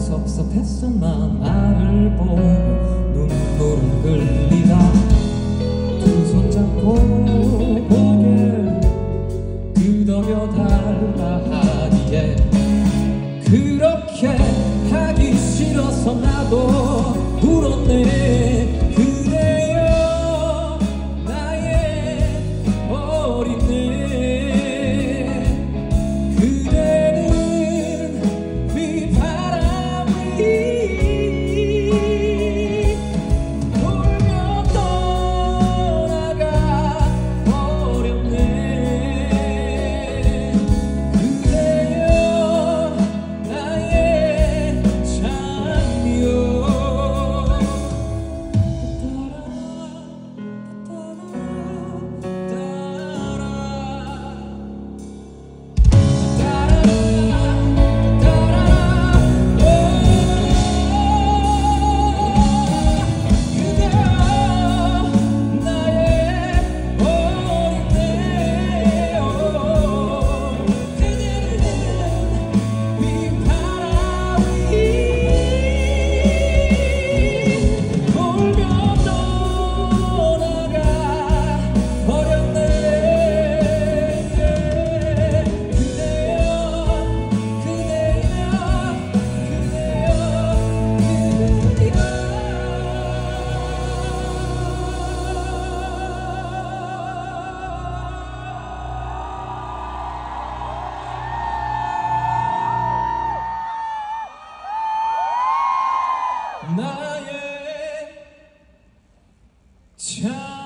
섭섭했어 난 나를 보며 눈물을 흘리다. 두 손 잡고 고개를 끄덕여 달라 하기에 그렇게 하기 싫어서 나도 나의 자